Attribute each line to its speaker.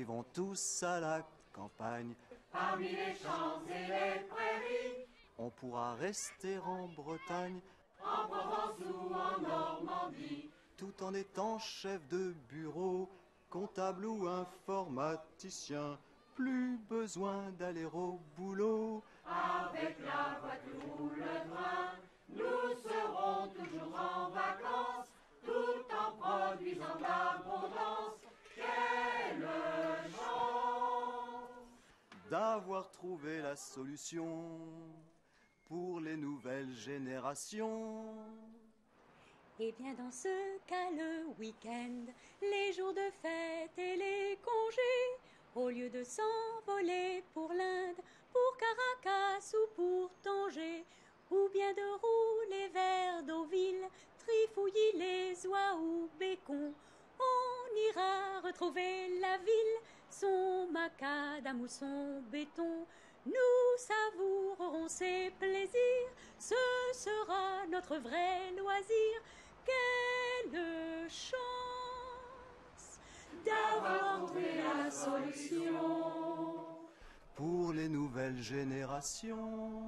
Speaker 1: vivons tous à la campagne.
Speaker 2: Parmi les champs et les prairies,
Speaker 1: On pourra rester en Bretagne
Speaker 2: en Provence ou en Normandie,
Speaker 1: tout en étant chef de bureau, comptable ou informaticien. Plus besoin d'aller au boulot.
Speaker 2: avec la voiture
Speaker 1: d'avoir trouvé la solution pour les nouvelles générations.
Speaker 3: Eh bien, dans ce cas, le week-end, les jours de fête et les congés, au lieu de s'envoler pour l'Inde, pour Caracas ou pour Tanger, ou bien de rouler vers Deauville, trifouiller les oies ou Bécon, on ira retrouver la ville, son macadam ou son béton. Nous savourerons ses plaisirs, ce sera notre vrai loisir. Quelle chance d'avoir trouvé la solution.
Speaker 1: Pour les nouvelles générations.